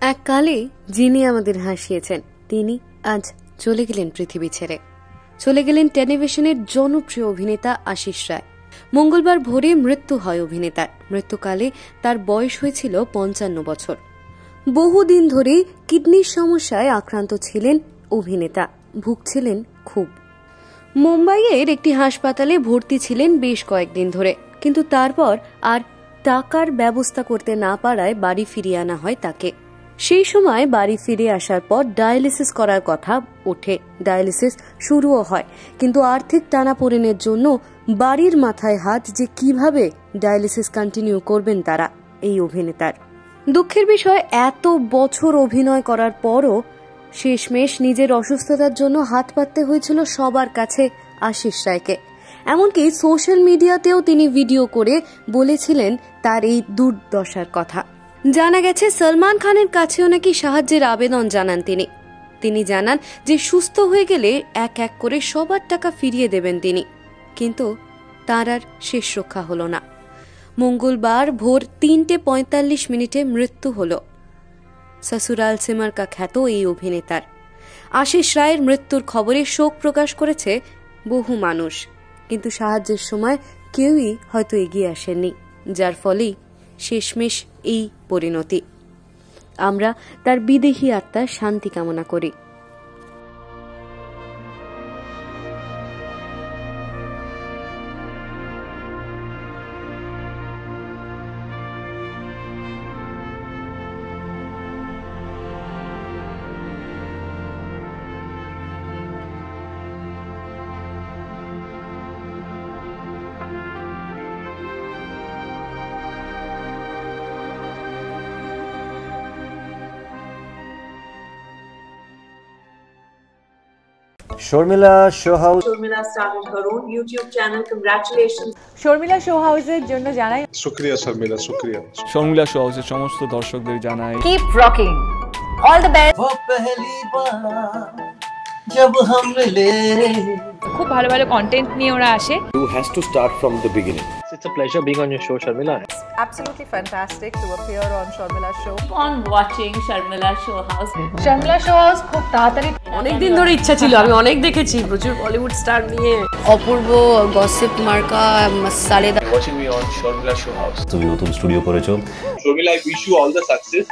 এককালে যিনি আমাদের হাসিয়েছেন, তিনি আজ চলে গেলেন পৃথিবী ছেড়ে। চলে গেলেন টেলিভিশনের জনপ্রিয় অভিনেতা আশিস রায়। মঙ্গলবার ভোরে মৃত্যু হয় অভিনেতার। মৃত্যুকালে তার বয়স হয়েছিল পঞ্চান্ন বছর। বহুদিন ধরে কিডনির সমস্যায় আক্রান্ত ছিলেন অভিনেতা, ভুগছিলেন খুব। মুম্বাইয়ের একটি হাসপাতালে ভর্তি ছিলেন বেশ কয়েকদিন ধরে, কিন্তু তারপর আর টাকার ব্যবস্থা করতে না পারায় বাড়ি ফিরিয়ে আনা হয় তাকে। সেই সময় বাড়ি ফিরে আসার পর ডায়ালিসিস করার কথা ওঠে। ডায়ালিসিস শুরুও হয়, কিন্তু আর্থিক টানাপোড়েনের জন্য বাড়ির মাথায় হাত যে কীভাবে ডায়ালিসিস কন্টিনিউ করবেন তারা, এই অভিনেতার। দুঃখের বিষয়, এত বছর অভিনয় করার পরও শেষমেশ নিজের অসুস্থতার জন্য হাত পাততে হয়েছিল সবার কাছে আশিস রায়কে। এমনকি সোশ্যাল মিডিয়াতেও তিনি ভিডিও করে বলেছিলেন তার এই দুর্দশার কথা। জানা গেছে, সলমান খানের কাছেও নাকি সাহায্যের আবেদন জানান তিনি। তিনি জানান যে, সুস্থ হয়ে গেলে এক এক করে সবার টাকা ফিরিয়ে দেবেন তিনি। কিন্তু তার আর শেষ রক্ষা হলো না। মঙ্গলবার ভোর তিনটে পঁয়তাল্লিশ মিনিটে মৃত্যু হল। সসুরাল সিমার কা খ্যাত এই অভিনেতার। আশিস রায়ের মৃত্যুর খবরে শোক প্রকাশ করেছে বহু মানুষ। কিন্তু সাহায্যের সময় কেউই হয়তো এগিয়ে আসেননি, যার ফলেই শেষমেশ এই পরিণতি। আমরা তার বিদেহী আত্মার শান্তি কামনা করি। Sharmila Sharmila Sahu YouTube channel congratulation Sharmila জন্য জানাই শর্মিলা শুকরিয়া। শর্মিলা সমস্ত দর্শকদের জানাই। Keep rocking all the best পহলি জব হাম মিলে খুব ভালো ভালো কন্টেন্ট নিয়ে ওরা আসে। You has to start from the beginning it's a pleasure being on your show Sharmila absolutely fantastic to appear on Sharmila show. Keep on watching Sharmila Show House. Sharmila show house খুব তাড়াতাড়ি অনেকদিন ধরে ইচ্ছা ছিল আমি অনেক দেখেছি প্রচুর বলিউড স্টার নিয়ে অপূর্ব গসিপ মার্কা সালেদা Watching me on Sharmila Show House. তুমি নতুন স্টুডিও করেছ Sharmila, I wish you all the success.